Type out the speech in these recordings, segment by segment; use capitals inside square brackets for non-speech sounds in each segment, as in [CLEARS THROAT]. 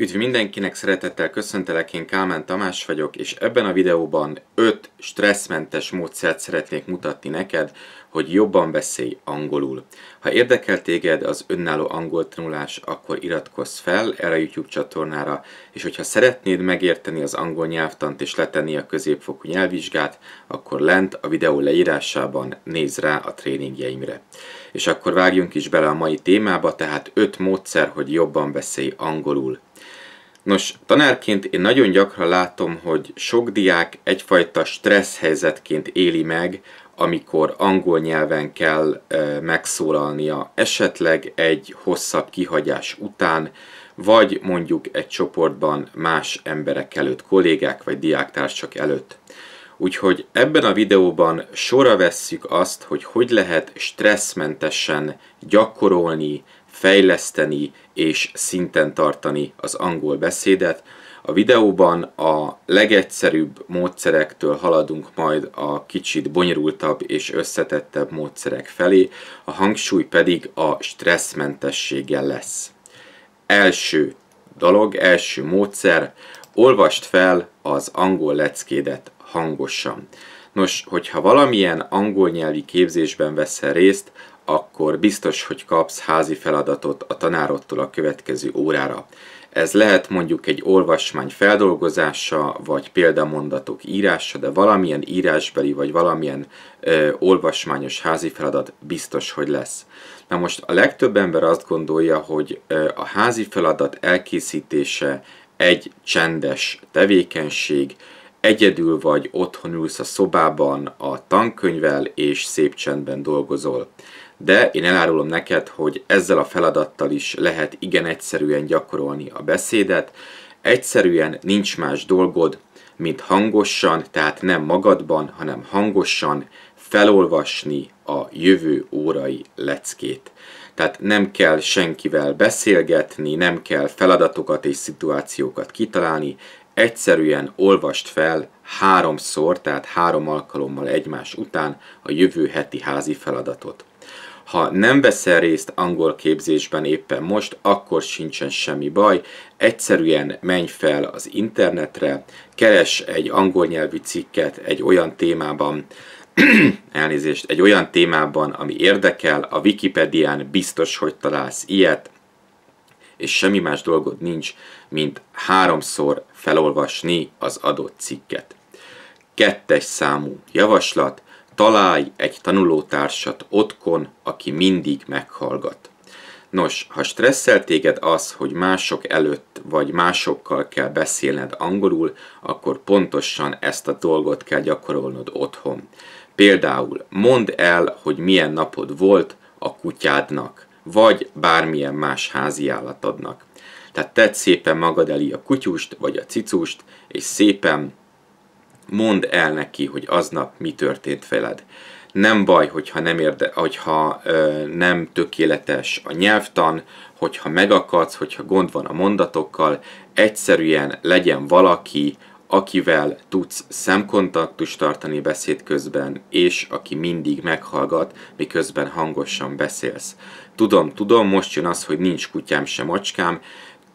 Üdv mindenkinek, szeretettel köszöntelek, én Kálmán Tamás vagyok, és ebben a videóban 5 stresszmentes módszert szeretnék mutatni neked, hogy jobban beszélj angolul. Ha érdekel téged az önálló angol tanulás, akkor iratkozz fel erre a YouTube csatornára, és hogyha szeretnéd megérteni az angol nyelvtant és letenni a középfokú nyelvvizsgát, akkor lent a videó leírásában nézz rá a tréningjeimre. És akkor vágjunk is bele a mai témába, tehát 5 módszer, hogy jobban beszélj angolul. Nos, tanárként én nagyon gyakran látom, hogy sok diák egyfajta stressz helyzetként éli meg, amikor angol nyelven kell e, megszólalnia, esetleg egy hosszabb kihagyás után, vagy mondjuk egy csoportban más emberek előtt, kollégák vagy diáktársak előtt. Úgyhogy ebben a videóban sorra vesszük azt, hogy hogy lehet stresszmentesen gyakorolni, fejleszteni és szinten tartani az angol beszédet. A videóban a legegyszerűbb módszerektől haladunk majd a kicsit bonyolultabb és összetettebb módszerek felé, a hangsúly pedig a stresszmentességgel lesz. Első dolog, első módszer, olvast fel az angol leckédet hangosan. Nos, hogyha valamilyen angol nyelvi képzésben veszel részt, akkor biztos, hogy kapsz házi feladatot a tanárottól a következő órára. Ez lehet mondjuk egy olvasmány feldolgozása, vagy példamondatok írása, de valamilyen írásbeli, vagy valamilyen ö, olvasmányos házi feladat biztos, hogy lesz. Na most a legtöbb ember azt gondolja, hogy ö, a házi feladat elkészítése egy csendes tevékenység, egyedül vagy otthon ülsz a szobában a tankönyvvel és szép csendben dolgozol de én elárulom neked, hogy ezzel a feladattal is lehet igen egyszerűen gyakorolni a beszédet. Egyszerűen nincs más dolgod, mint hangosan, tehát nem magadban, hanem hangosan felolvasni a jövő órai leckét. Tehát nem kell senkivel beszélgetni, nem kell feladatokat és szituációkat kitalálni, egyszerűen olvast fel háromszor, tehát három alkalommal egymás után a jövő heti házi feladatot. Ha nem veszel részt angol képzésben éppen most, akkor sincsen semmi baj. Egyszerűen menj fel az internetre, keres egy angol nyelvű cikket egy olyan témában, [CLEARS THROAT] elnézést, egy olyan témában, ami érdekel, a Wikipedián biztos, hogy találsz ilyet, és semmi más dolgod nincs, mint háromszor felolvasni az adott cikket. Kettes számú javaslat, Találj egy tanulótársat otthon, aki mindig meghallgat. Nos, ha stresszel téged az, hogy mások előtt vagy másokkal kell beszélned angolul, akkor pontosan ezt a dolgot kell gyakorolnod otthon. Például mondd el, hogy milyen napod volt a kutyádnak, vagy bármilyen más házi állatodnak. Tehát tedd szépen magad elé a kutyust vagy a cicust, és szépen mondd el neki, hogy aznap mi történt veled. Nem baj, hogyha nem, érde, hogyha ö, nem tökéletes a nyelvtan, hogyha megakadsz, hogyha gond van a mondatokkal, egyszerűen legyen valaki, akivel tudsz szemkontaktust tartani beszéd közben, és aki mindig meghallgat, miközben hangosan beszélsz. Tudom, tudom, most jön az, hogy nincs kutyám sem macskám,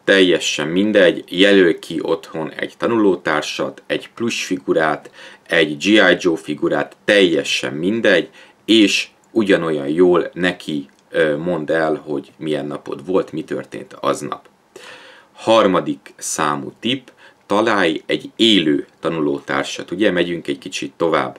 teljesen mindegy, jelöl ki otthon egy tanulótársat, egy plusz figurát, egy G.I. Joe figurát, teljesen mindegy, és ugyanolyan jól neki mond el, hogy milyen napod volt, mi történt aznap. Harmadik számú tip, találj egy élő tanulótársat. Ugye megyünk egy kicsit tovább.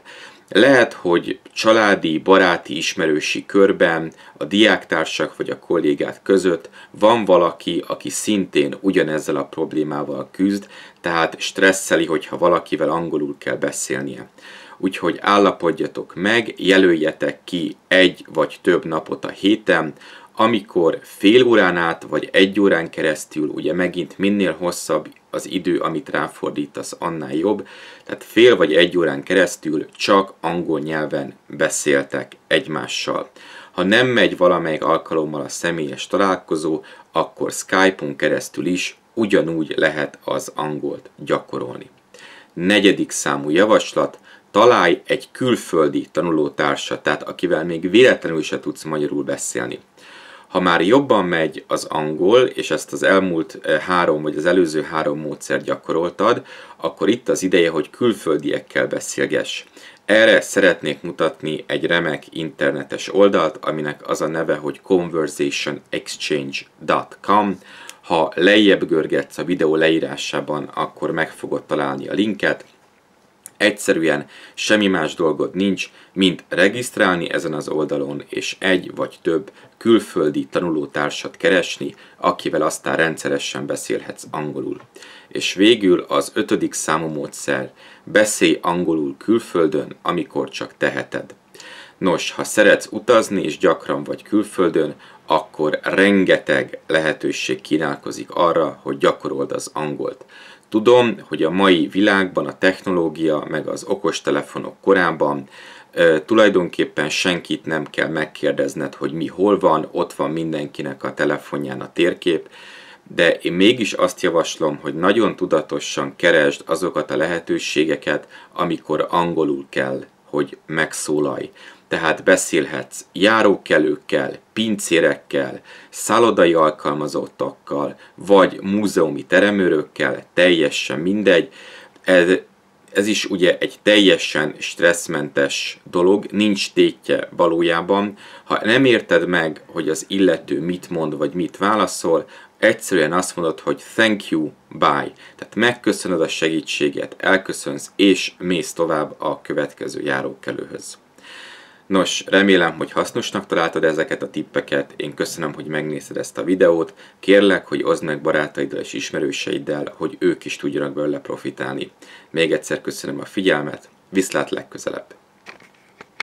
Lehet, hogy családi, baráti, ismerősi körben, a diáktársak vagy a kollégák között van valaki, aki szintén ugyanezzel a problémával küzd, tehát stresszeli, hogyha valakivel angolul kell beszélnie. Úgyhogy állapodjatok meg, jelöljetek ki egy vagy több napot a héten, amikor fél órán át vagy egy órán keresztül, ugye megint minél hosszabb az idő, amit ráfordítasz, annál jobb. Tehát fél vagy egy órán keresztül csak angol nyelven beszéltek egymással. Ha nem megy valamelyik alkalommal a személyes találkozó, akkor Skype-on keresztül is ugyanúgy lehet az angolt gyakorolni. Negyedik számú javaslat, találj egy külföldi tanulótársat, tehát akivel még véletlenül se tudsz magyarul beszélni. Ha már jobban megy az angol, és ezt az elmúlt eh, három vagy az előző három módszer gyakoroltad, akkor itt az ideje, hogy külföldiekkel beszélgess. Erre szeretnék mutatni egy remek internetes oldalt, aminek az a neve, hogy conversationexchange.com. Ha lejjebb görgetsz a videó leírásában, akkor meg fogod találni a linket. Egyszerűen semmi más dolgod nincs, mint regisztrálni ezen az oldalon, és egy vagy több külföldi tanulótársat keresni, akivel aztán rendszeresen beszélhetsz angolul. És végül az ötödik számú módszer, beszélj angolul külföldön, amikor csak teheted. Nos, ha szeretsz utazni és gyakran vagy külföldön, akkor rengeteg lehetőség kínálkozik arra, hogy gyakorold az angolt. Tudom, hogy a mai világban a technológia meg az okostelefonok korában tulajdonképpen senkit nem kell megkérdezned, hogy mi hol van, ott van mindenkinek a telefonján a térkép, de én mégis azt javaslom, hogy nagyon tudatosan keresd azokat a lehetőségeket, amikor angolul kell, hogy megszólalj. Tehát beszélhetsz járókelőkkel, pincérekkel, szállodai alkalmazottakkal, vagy múzeumi teremőrökkel, teljesen mindegy. Ez, ez is ugye egy teljesen stresszmentes dolog, nincs tétje valójában. Ha nem érted meg, hogy az illető mit mond, vagy mit válaszol, egyszerűen azt mondod, hogy thank you, bye. Tehát megköszönöd a segítséget, elköszönsz, és mész tovább a következő járókelőhöz. Nos, remélem, hogy hasznosnak találtad ezeket a tippeket, én köszönöm, hogy megnézted ezt a videót, kérlek, hogy oszd meg barátaiddal és ismerőseiddel, hogy ők is tudjanak belőle profitálni. Még egyszer köszönöm a figyelmet, viszlát legközelebb!